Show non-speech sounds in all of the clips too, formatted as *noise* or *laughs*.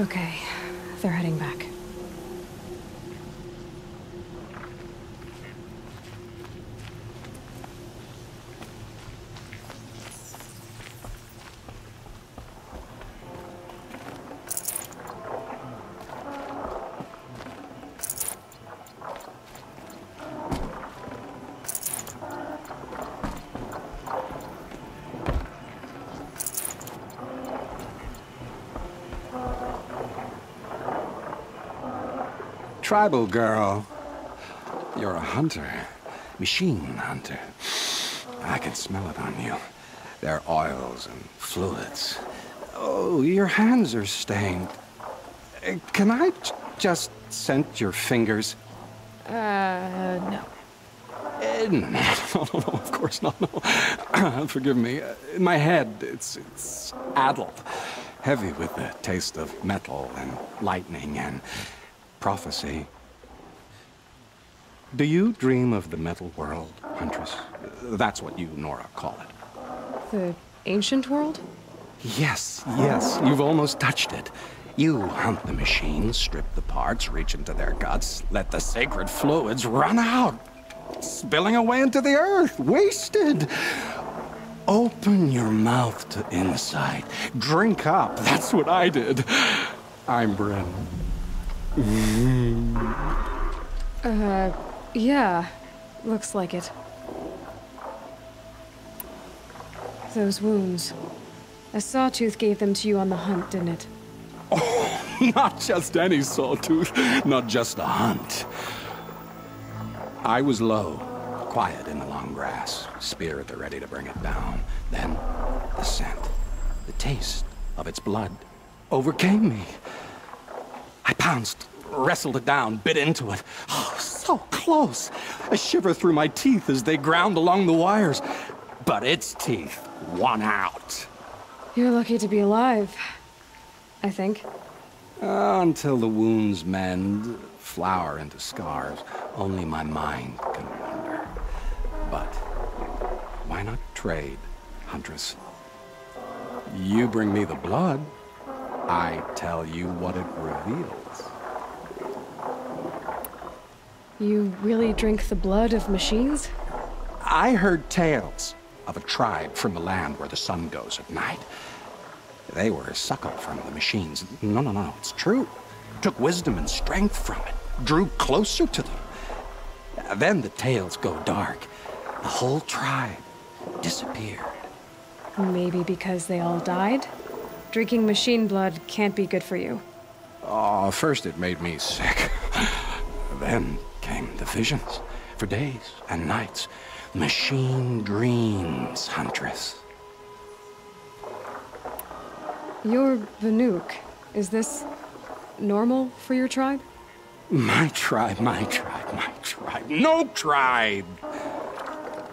Okay, they're heading back. Tribal girl. You're a hunter. Machine hunter. I can smell it on you. Their oils and fluids. Oh, your hands are stained. Uh, Can I just scent your fingers? Uh, no. Eh, no, *laughs* no, no, no, of course not. No. *coughs* Forgive me. Uh, In my head, it's it's addled. heavy with the taste of metal and lightning and prophecy. Do you dream of the metal world, Huntress? That's what you, Nora, call it. The ancient world? Yes, yes, you've almost touched it. You hunt the machines, strip the parts, reach into their guts, let the sacred fluids run out, spilling away into the earth, wasted. Open your mouth to insight. Drink up. That's what I did. I'm Brin. Uh, yeah. Looks like it. Those wounds. A sawtooth gave them to you on the hunt, didn't it? *laughs* Oh, not just any sawtooth, not just a hunt. I was low, quiet in the long grass, spear at the ready to bring it down. Then, the scent, the taste of its blood overcame me. I pounced, wrestled it down, bit into it. Oh, so close! A shiver through my teeth as they ground along the wires. But its teeth won out. You're lucky to be alive. I think. Uh, until the wounds mend, flower into scars, only my mind can wonder. But why not trade, Huntress? You bring me the blood, I tell you what it reveals. You really drink the blood of machines? I heard tales of a tribe from the land where the sun goes at night. They were suckled from the machines. No, no, no, it's true. Took wisdom and strength from it, drew closer to them. Then the tales go dark. The whole tribe disappeared. Maybe because they all died? Drinking machine blood can't be good for you. Oh, first it made me sick. *laughs* then came the visions. For days and nights. Machine dreams, Huntress. You're Banuk. Is this normal for your tribe? My tribe, my tribe, my tribe. No tribe!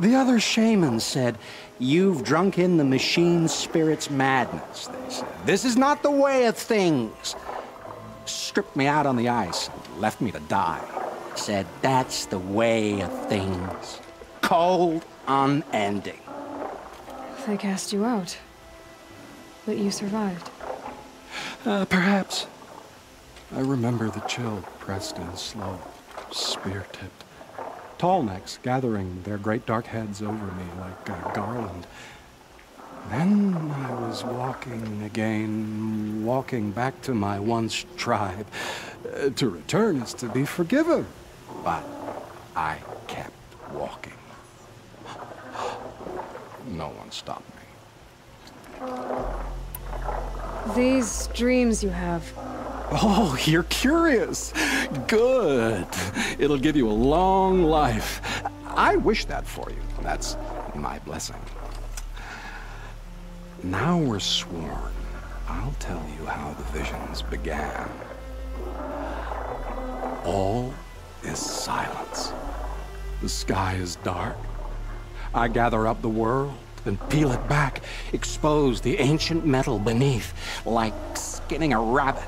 The other shamans said, You've drunk in the machine spirit's madness, they said. This is not the way of things. Stripped me out on the ice and left me to die. Said, That's the way of things. Cold, unending. They cast you out. But you survived. Uh, perhaps. I remember the chill pressed in slow, spear-tipped. Tall necks gathering their great dark heads over me like a garland. Then I was walking again, walking back to my once tribe. Uh, to return is to be forgiven. But I kept walking. No one stopped me. These dreams you have, Oh, you're curious. Good. It'll give you a long life. I wish that for you. That's my blessing. Now we're sworn. I'll tell you how the visions began. All is silence. The sky is dark. I gather up the world and peel it back, expose the ancient metal beneath, like skinning a rabbit.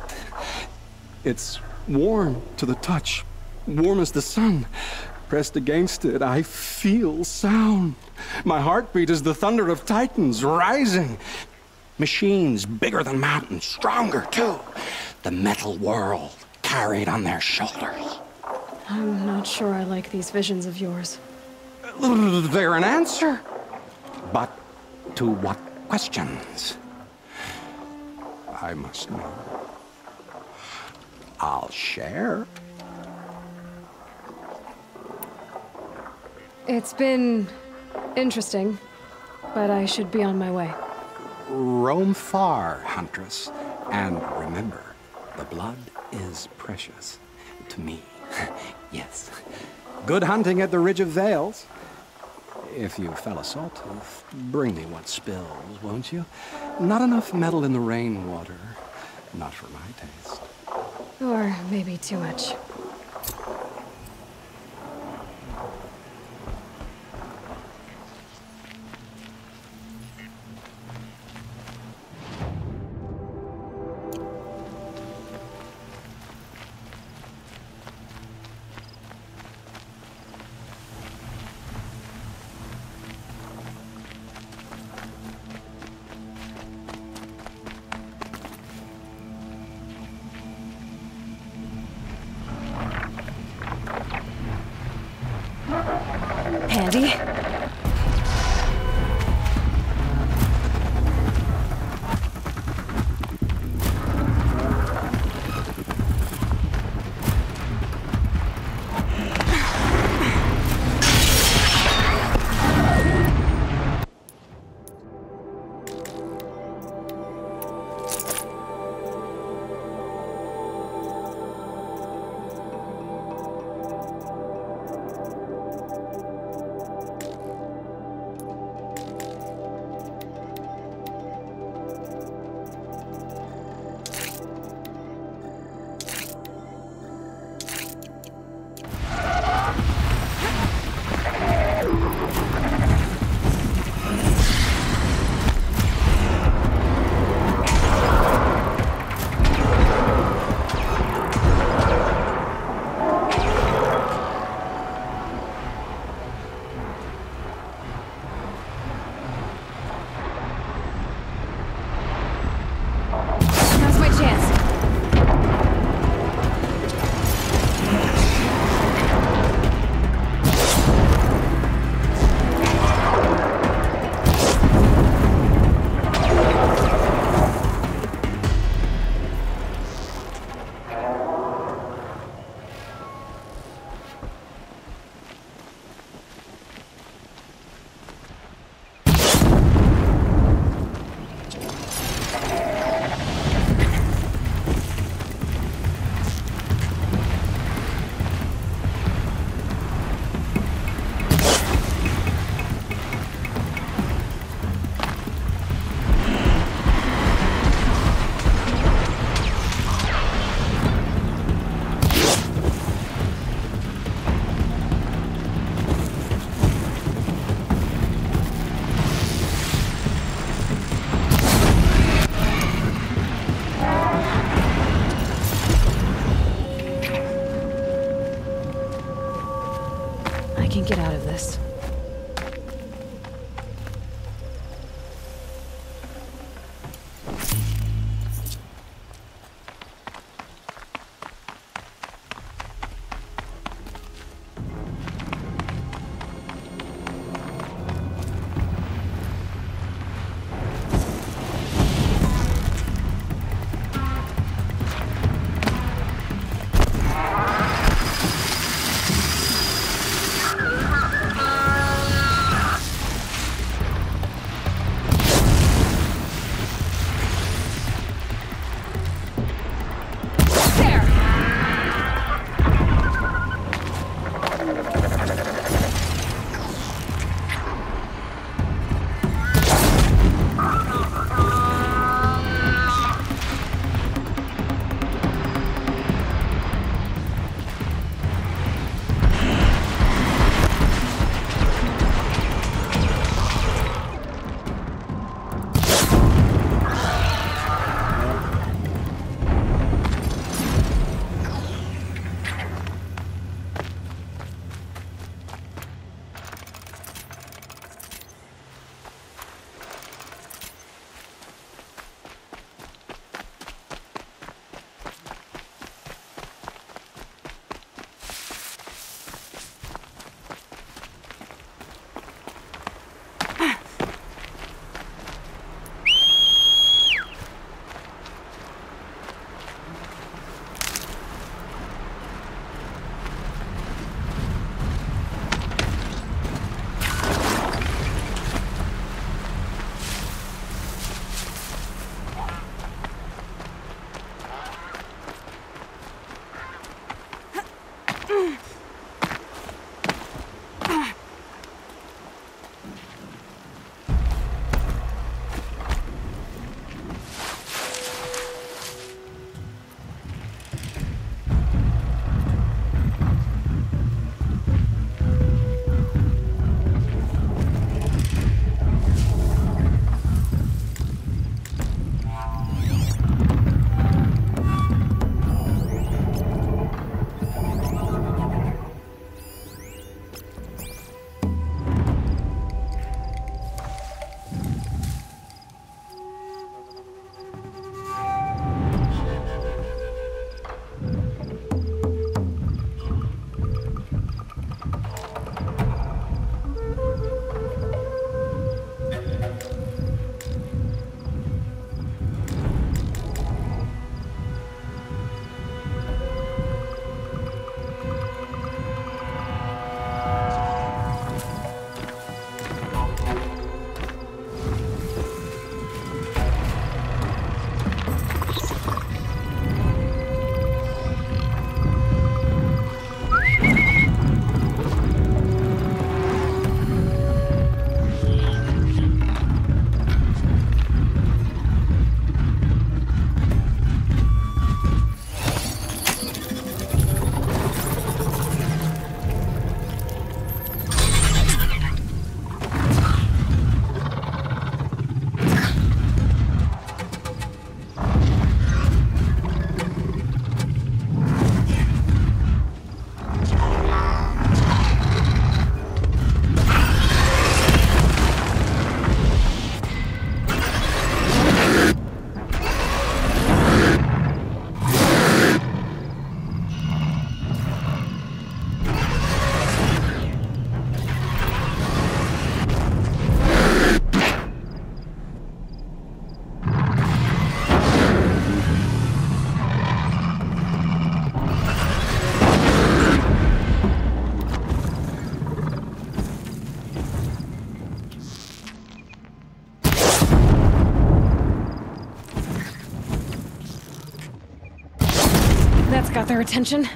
It's warm to the touch, warm as the sun. Pressed against it, I feel sound. My heartbeat is the thunder of titans rising. Machines bigger than mountains, stronger too. The metal world carried on their shoulders. I'm not sure I like these visions of yours. They're an answer. But to what questions? I must know. I'll share. It's been interesting, but I should be on my way. Roam far, Huntress, and remember, the blood is precious to me. *laughs* yes. Good hunting at the Ridge of Vales. If you fell a sawtooth, bring me what spills, won't you? Not enough metal in the rainwater. Not for my taste. Or maybe too much. I can get out of this. Got their attention.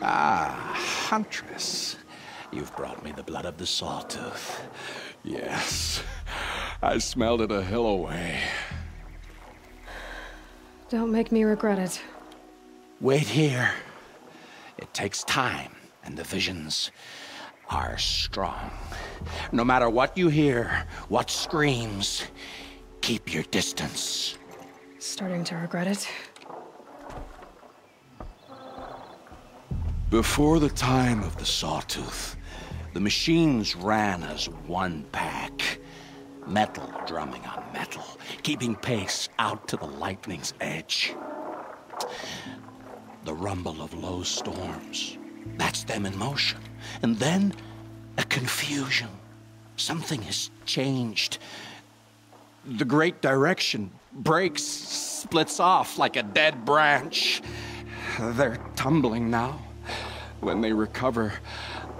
Ah, Huntress, you've brought me the blood of the sawtooth. Yes, I smelled it a hill away. Don't make me regret it. Wait here. It takes time, and the visions are strong. No matter what you hear, what screams, keep your distance. Starting to regret it. Before the time of the Sawtooth, the machines ran as one pack. Metal drumming on metal, keeping pace out to the lightning's edge. The rumble of low storms, that's them in motion. And then, a confusion. Something has changed. The great direction breaks, splits off like a dead branch. They're tumbling now. When they recover,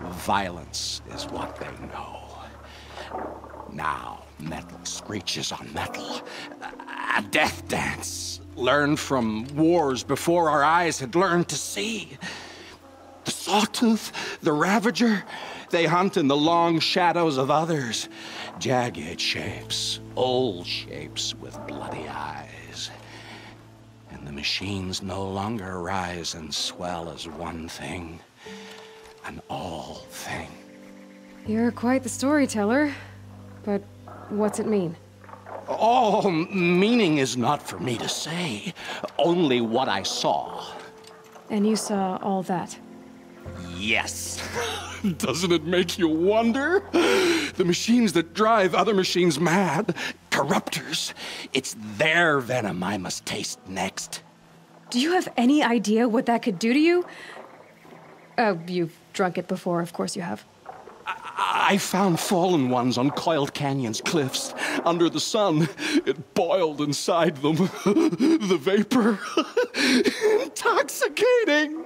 violence is what they know. Now, metal screeches on metal. A death dance, learned from wars before our eyes had learned to see. The sawtooth, the ravager, they hunt in the long shadows of others. Jagged shapes, old shapes with bloody eyes. And the machines no longer rise and swell as one thing, an all thing. You're quite the storyteller. But what's it mean? All meaning is not for me to say, only what I saw. And you saw all that. Yes. *laughs* Doesn't it make you wonder? The machines that drive other machines mad, corruptors. It's their venom I must taste next. Do you have any idea what that could do to you? Uh, oh, you've drunk it before, of course you have. I found fallen ones on Coiled Canyon's cliffs, under the sun. It boiled inside them. *laughs* the vapor. *laughs* Intoxicating.